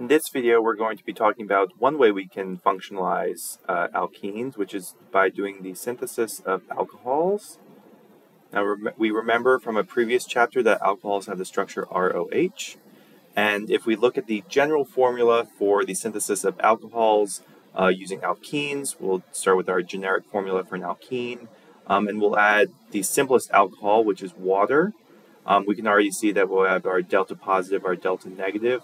In this video, we're going to be talking about one way we can functionalize uh, alkenes, which is by doing the synthesis of alcohols. Now, rem we remember from a previous chapter that alcohols have the structure ROH. And if we look at the general formula for the synthesis of alcohols uh, using alkenes, we'll start with our generic formula for an alkene. Um, and we'll add the simplest alcohol, which is water. Um, we can already see that we'll have our delta positive, our delta negative,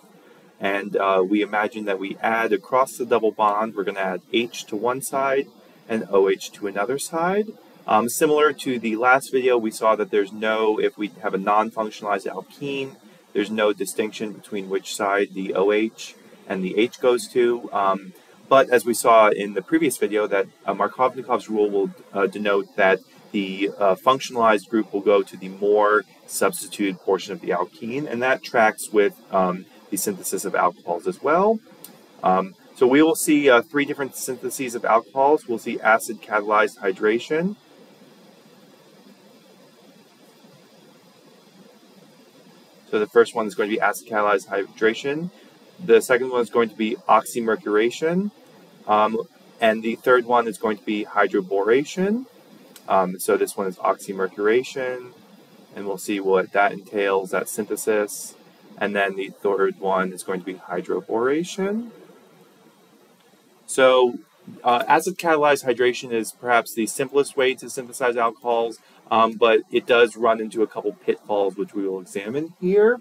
and uh, we imagine that we add across the double bond, we're going to add H to one side and OH to another side. Um, similar to the last video, we saw that there's no, if we have a non-functionalized alkene, there's no distinction between which side the OH and the H goes to. Um, but as we saw in the previous video, that uh, Markovnikov's rule will uh, denote that the uh, functionalized group will go to the more substituted portion of the alkene, and that tracks with um, the synthesis of alcohols as well. Um, so we will see uh, three different syntheses of alcohols. We'll see acid catalyzed hydration. So the first one is going to be acid catalyzed hydration. The second one is going to be oxymercuration. Um, and the third one is going to be hydroboration. Um, so this one is oxymercuration. And we'll see what that entails, that synthesis. And then the third one is going to be hydroboration. So uh, acid catalyzed hydration is perhaps the simplest way to synthesize alcohols, um, but it does run into a couple pitfalls which we will examine here.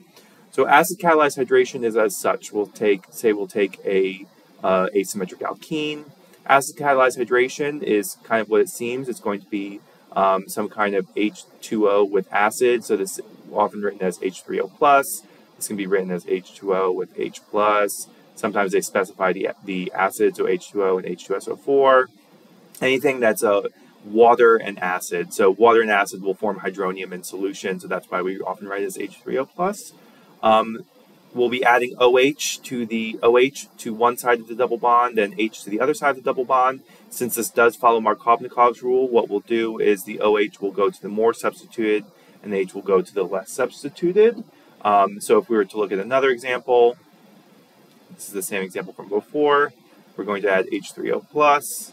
So acid catalyzed hydration is as such. We'll take, say we'll take a uh, asymmetric alkene. Acid catalyzed hydration is kind of what it seems. It's going to be um, some kind of H2O with acid. So this is often written as H3O plus. This can be written as H2O with H+. plus. Sometimes they specify the, the acid, so H2O and H2SO4. Anything that's a water and acid. So water and acid will form hydronium in solution, so that's why we often write it as H3O+. plus. Um, we'll be adding OH to the OH to one side of the double bond and H to the other side of the double bond. Since this does follow Markovnikov's rule, what we'll do is the OH will go to the more substituted and H will go to the less substituted. Um, so if we were to look at another example, this is the same example from before. We're going to add H3O plus,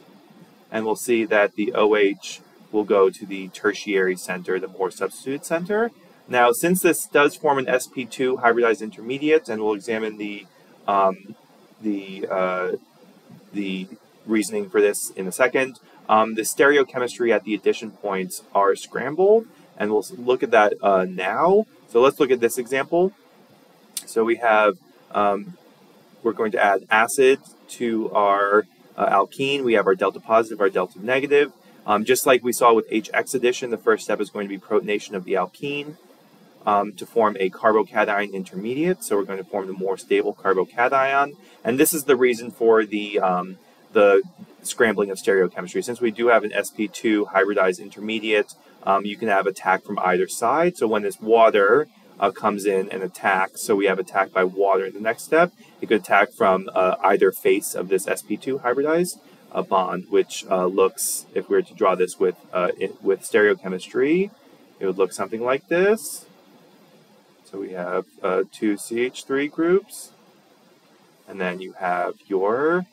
and we'll see that the OH will go to the tertiary center, the more substituted center. Now, since this does form an sp2 hybridized intermediate, and we'll examine the um, the uh, the reasoning for this in a second, um, the stereochemistry at the addition points are scrambled, and we'll look at that uh, now. So let's look at this example. So we have, um, we're going to add acid to our uh, alkene. We have our delta positive, our delta negative. Um, just like we saw with HX addition, the first step is going to be protonation of the alkene um, to form a carbocation intermediate. So we're going to form the more stable carbocation. And this is the reason for the, um, the scrambling of stereochemistry. Since we do have an sp2 hybridized intermediate, um, you can have attack from either side. So when this water uh, comes in and attacks, so we have attack by water in the next step, it could attack from uh, either face of this sp2 hybridized uh, bond, which uh, looks, if we were to draw this with, uh, it, with stereochemistry, it would look something like this. So we have uh, two CH3 groups, and then you have your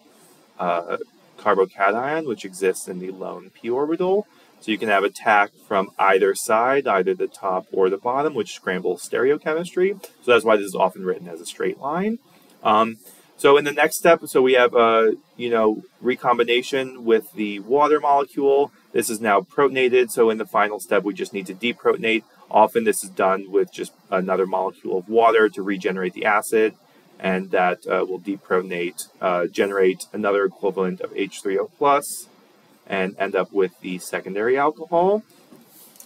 carbocation, which exists in the lone p orbital. So you can have attack from either side, either the top or the bottom, which scrambles stereochemistry. So that's why this is often written as a straight line. Um, so in the next step, so we have, uh, you know, recombination with the water molecule. This is now protonated. So in the final step, we just need to deprotonate. Often this is done with just another molecule of water to regenerate the acid and that uh, will deprotonate, uh, generate another equivalent of H3O plus, and end up with the secondary alcohol.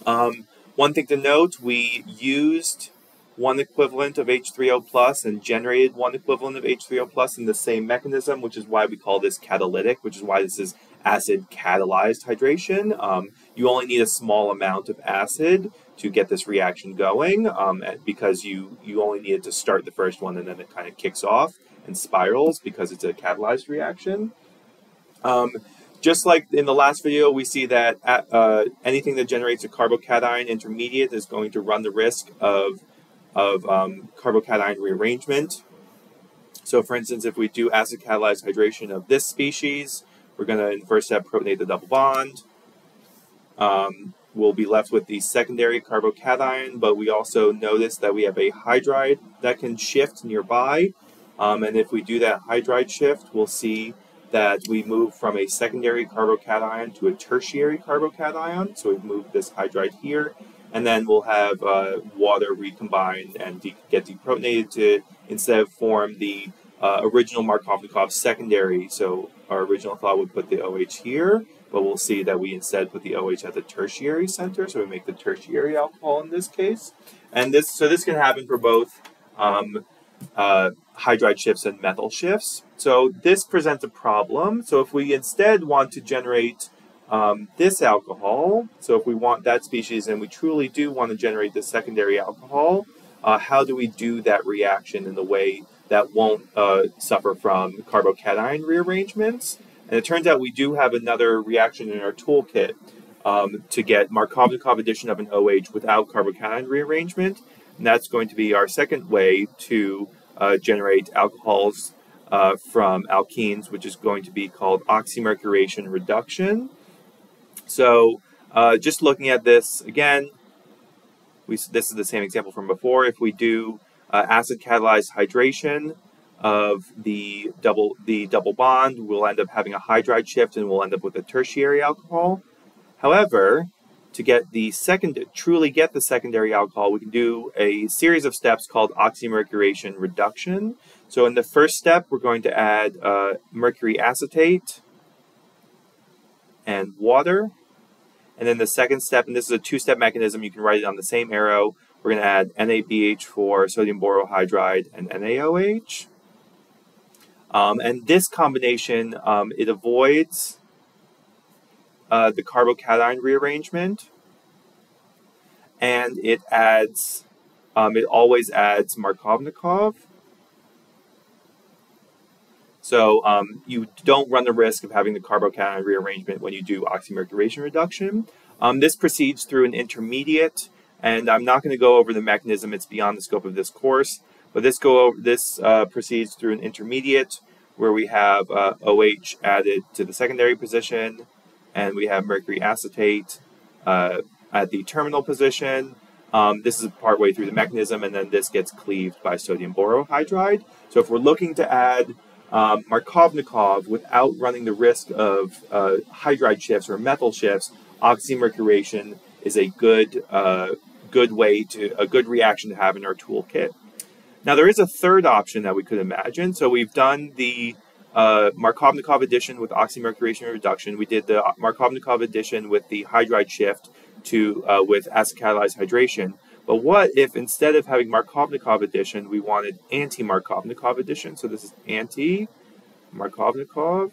Um, one thing to note, we used one equivalent of H3O plus and generated one equivalent of H3O plus in the same mechanism, which is why we call this catalytic, which is why this is acid catalyzed hydration. Um, you only need a small amount of acid to get this reaction going um, because you, you only need it to start the first one and then it kind of kicks off and spirals because it's a catalyzed reaction. Um, just like in the last video, we see that uh, anything that generates a carbocation intermediate is going to run the risk of, of um, carbocation rearrangement. So for instance, if we do acid catalyzed hydration of this species, we're going to, first step, protonate the double bond. Um, we'll be left with the secondary carbocation, but we also notice that we have a hydride that can shift nearby. Um, and if we do that hydride shift, we'll see that we move from a secondary carbocation to a tertiary carbocation. So we've moved this hydride here, and then we'll have uh, water recombine and de get deprotonated to instead form the uh, original Markovnikov secondary. So our original thought would put the OH here, but we'll see that we instead put the OH at the tertiary center, so we make the tertiary alcohol in this case. And this, so this can happen for both um, uh, hydride shifts and methyl shifts. So this presents a problem. So if we instead want to generate um, this alcohol, so if we want that species and we truly do want to generate the secondary alcohol, uh, how do we do that reaction in the way that won't uh, suffer from carbocation rearrangements? And it turns out we do have another reaction in our toolkit um, to get Markovnikov addition of an OH without carbocation rearrangement. And that's going to be our second way to uh, generate alcohols uh, from alkenes, which is going to be called oxymercuration reduction. So uh, just looking at this again, we, this is the same example from before. If we do uh, acid catalyzed hydration, of the double the double bond, we'll end up having a hydride shift and we'll end up with a tertiary alcohol. However, to get the second truly get the secondary alcohol, we can do a series of steps called oxymercuration reduction. So in the first step, we're going to add uh, mercury acetate and water. And then the second step, and this is a two-step mechanism, you can write it on the same arrow. We're going to add NaBH4, sodium borohydride, and NaOH. Um, and this combination, um, it avoids uh, the carbocation rearrangement and it adds, um, it always adds Markovnikov. So um, you don't run the risk of having the carbocation rearrangement when you do oxymercuration reduction. Um, this proceeds through an intermediate, and I'm not going to go over the mechanism, it's beyond the scope of this course. But this go over, this uh, proceeds through an intermediate where we have uh, OH added to the secondary position, and we have mercury acetate uh, at the terminal position. Um, this is partway through the mechanism, and then this gets cleaved by sodium borohydride. So if we're looking to add um, Markovnikov without running the risk of uh, hydride shifts or methyl shifts, oxymercuration is a good uh, good way to a good reaction to have in our toolkit. Now, there is a third option that we could imagine. So we've done the uh, Markovnikov addition with oxymercuration reduction. We did the Markovnikov addition with the hydride shift to uh, with acid catalyzed hydration. But what if instead of having Markovnikov addition, we wanted anti-Markovnikov addition? So this is anti-Markovnikov.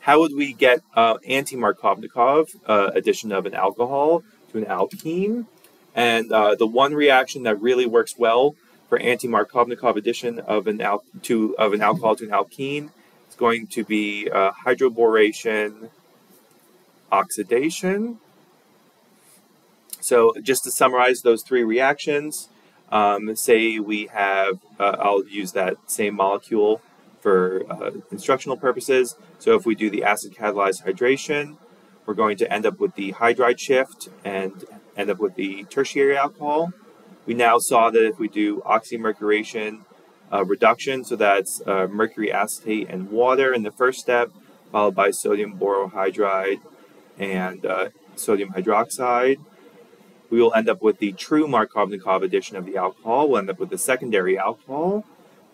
How would we get uh, anti-Markovnikov uh, addition of an alcohol to an alkene? And uh, the one reaction that really works well for anti-Markovnikov addition of an al- to of an alcohol to an alkene It's going to be uh, hydroboration oxidation. So just to summarize those three reactions, um, say we have, uh, I'll use that same molecule for uh, instructional purposes. So if we do the acid catalyzed hydration, we're going to end up with the hydride shift and end up with the tertiary alcohol. We now saw that if we do oxymercuration uh, reduction, so that's uh, mercury acetate and water in the first step, followed by sodium borohydride and uh, sodium hydroxide, we will end up with the true Markovnikov addition of the alcohol. We'll end up with the secondary alcohol.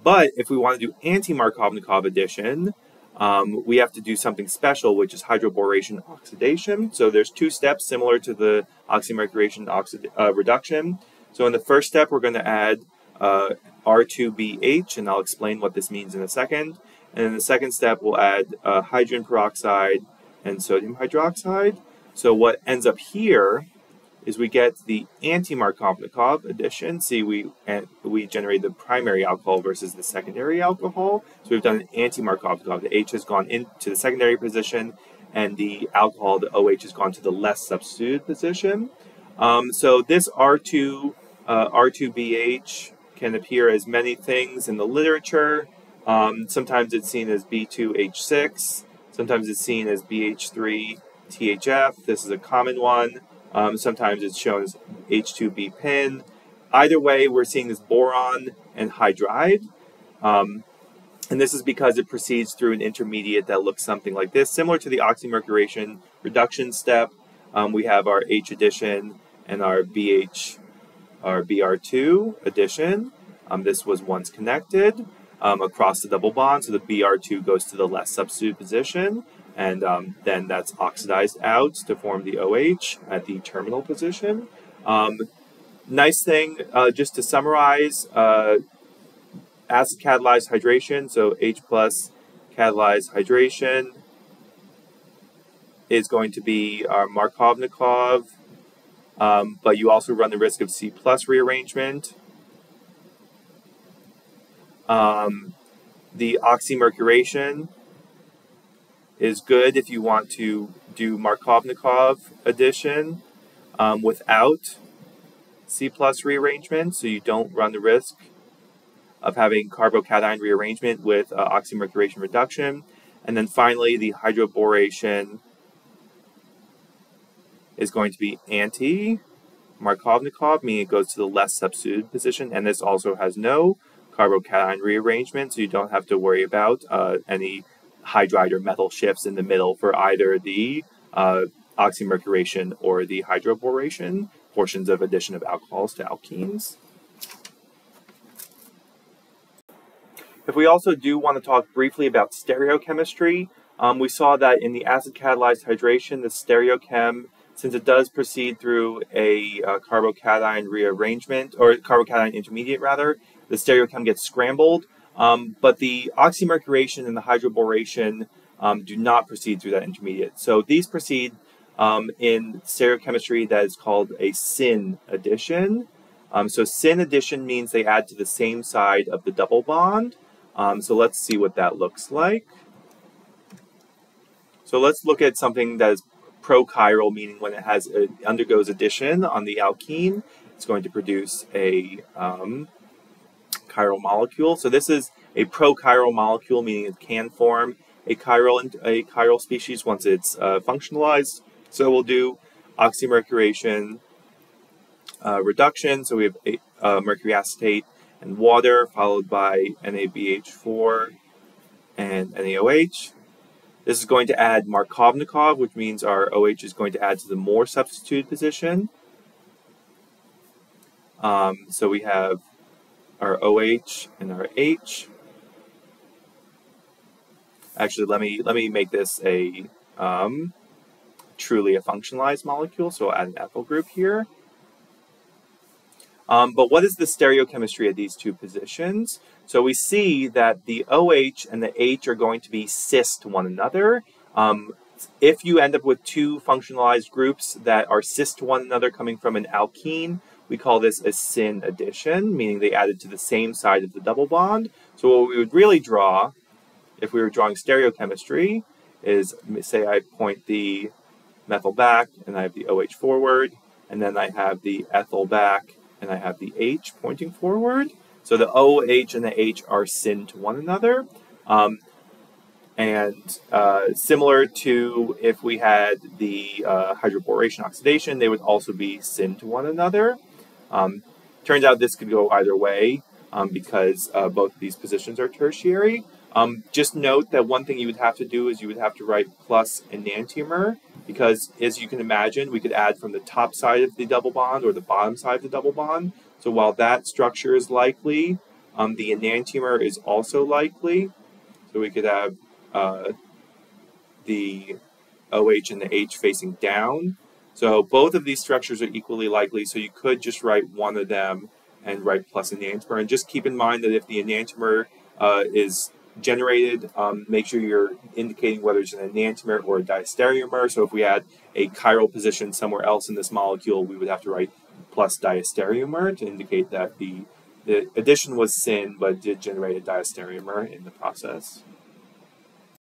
But if we want to do anti-Markovnikov addition, um, we have to do something special, which is hydroboration oxidation. So there's two steps similar to the oxymercuration oxid- uh, reduction. So in the first step, we're going to add uh, R2BH, and I'll explain what this means in a second. And in the second step, we'll add uh, hydrogen peroxide and sodium hydroxide. So what ends up here is we get the anti-Markovnikov addition. See, we we generate the primary alcohol versus the secondary alcohol. So we've done an anti-Markovnikov. The H has gone into the secondary position, and the alcohol, the OH, has gone to the less substituted position. Um, so this R2 uh, R2BH can appear as many things in the literature. Um, sometimes it's seen as B2H6, sometimes it's seen as BH3THF. This is a common one. Um, sometimes it's shown as H2B pin. Either way, we're seeing this boron and hydride. Um, and this is because it proceeds through an intermediate that looks something like this, similar to the oxymercuration reduction step. Um, we have our H addition and our BH, our BR2 addition. Um, this was once connected um, across the double bond, so the BR2 goes to the less substituted position, and um, then that's oxidized out to form the OH at the terminal position. Um, nice thing, uh, just to summarize, uh, acid catalyzed hydration, so H plus catalyzed hydration is going to be our Markovnikov, um, but you also run the risk of C plus rearrangement. Um, the oxymercuration is good if you want to do Markovnikov addition um, without C plus rearrangement, so you don't run the risk of having carbocation rearrangement with uh, oxymercuration reduction. And then finally, the hydroboration is going to be anti Markovnikov, meaning it goes to the less substituted position, and this also has no carbocation rearrangement, so you don't have to worry about uh, any hydride or methyl shifts in the middle for either the uh, oxymercuration or the hydroboration portions of addition of alcohols to alkenes. If we also do want to talk briefly about stereochemistry, um, we saw that in the acid catalyzed hydration, the stereochem, since it does proceed through a uh, carbocation rearrangement, or carbocation intermediate rather, the stereochem gets scrambled. Um, but the oxymercuration and the hydroboration um, do not proceed through that intermediate. So these proceed um, in stereochemistry that is called a syn addition. Um, so syn addition means they add to the same side of the double bond. Um, so let's see what that looks like. So let's look at something that is prochiral, meaning when it has a, undergoes addition on the alkene, it's going to produce a um, chiral molecule. So this is a prochiral molecule, meaning it can form a chiral a chiral species once it's uh, functionalized. So we'll do oxymercuration uh, reduction. So we have a, uh, mercury acetate and water, followed by NaBH4 and NaOH. This is going to add Markovnikov, which means our OH is going to add to the more substituted position. Um, so we have our OH and our H. Actually, let me let me make this a um, truly a functionalized molecule. So I'll add an ethyl group here. Um, but what is the stereochemistry of these two positions? So we see that the OH and the H are going to be cis to one another. Um, if you end up with two functionalized groups that are cis to one another coming from an alkene, we call this a syn addition, meaning they added to the same side of the double bond. So what we would really draw, if we were drawing stereochemistry, is say I point the methyl back and I have the OH forward, and then I have the ethyl back and I have the H pointing forward. So the OH and the H are syn to one another. Um, and uh, similar to if we had the uh, hydroboration oxidation, they would also be syn to one another. Um, turns out this could go either way um, because uh, both of these positions are tertiary. Um, just note that one thing you would have to do is you would have to write plus enantiomer because as you can imagine, we could add from the top side of the double bond or the bottom side of the double bond. So while that structure is likely, um, the enantiomer is also likely. So we could have uh, the OH and the H facing down. So both of these structures are equally likely, so you could just write one of them and write plus enantiomer. And just keep in mind that if the enantiomer uh, is generated, um, make sure you're indicating whether it's an enantiomer or a diastereomer. So if we had a chiral position somewhere else in this molecule, we would have to write plus diastereomer to indicate that the, the addition was syn, but did generate a diastereomer in the process.